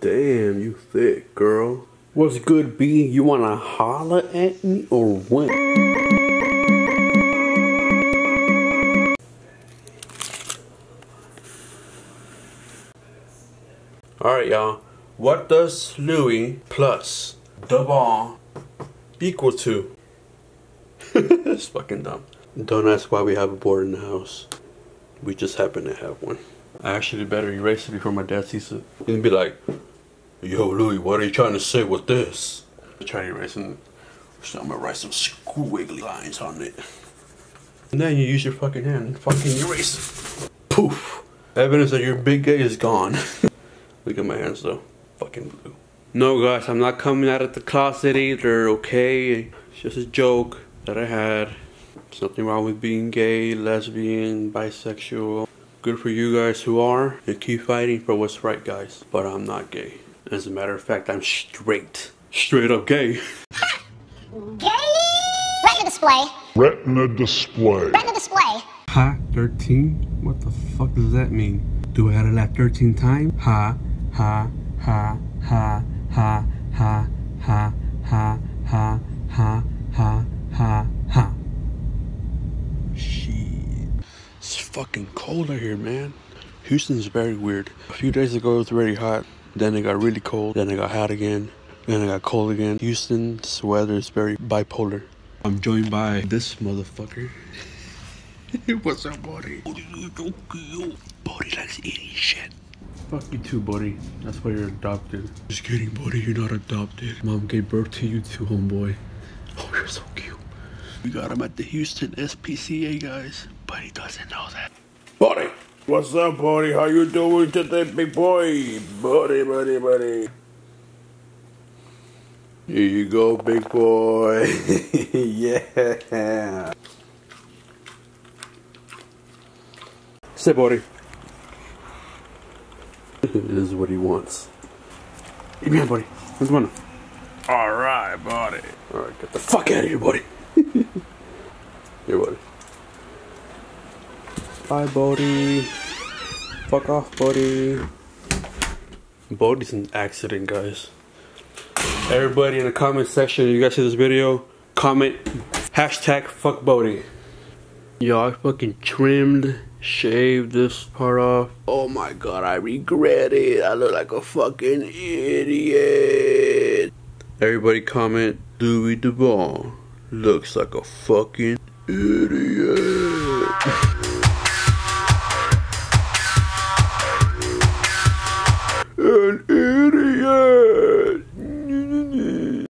Damn, you thick, girl. What's good, B? You wanna holler at me or what? Alright, y'all. What does Louis plus the ball equal to? it's fucking dumb. Don't ask why we have a board in the house. We just happen to have one. I actually better erase it before my dad sees it. He'd be like, Yo, Louis, what are you trying to say with this? I try to erase it. So I'm gonna write some squiggly lines on it. And then you use your fucking hand and fucking erase. Poof. Evidence that your big gay is gone. Look at my hands though. Fucking blue. No guys, I'm not coming out of the closet either, okay? It's just a joke that I had. There's nothing wrong with being gay, lesbian, bisexual. Good for you guys who are, and keep fighting for what's right, guys. But I'm not gay. As a matter of fact, I'm straight. Straight up gay. Gay! Retina display. Retina display. Retina display. Ha, 13? What the fuck does that mean? Do I gotta laugh 13 times? Ha, ha, ha, ha, ha, ha, ha, ha, ha, ha, ha, ha, ha. Shit. It's fucking cold out here, man. Houston's very weird. A few days ago it was very hot. Then it got really cold. Then it got hot again. Then it got cold again. Houston's weather is very bipolar. I'm joined by this motherfucker. What's up, buddy? Buddy likes eating shit. Fuck you too, buddy. That's why you're adopted. Just kidding, buddy. You're not adopted. Mom gave birth to you too, homeboy. Oh, you're so cute. We got him at the Houston SPCA, guys. But he doesn't know that. Buddy! What's up, buddy? How you doing today, big boy? Buddy, buddy, buddy. Here you go, big boy. yeah. Sit, buddy. this is what he wants. Give me hand, buddy. Where's one? Alright, buddy. Alright, get the fuck out of here, buddy. here, buddy. Bye, buddy. Fuck off, buddy. Bodie's an accident, guys. Everybody in the comment section, you guys see this video, comment hashtag fuck Bodie. Yo, I fucking trimmed, shaved this part off. Oh my god, I regret it. I look like a fucking idiot. Everybody comment, Louis Duvall looks like a fucking idiot.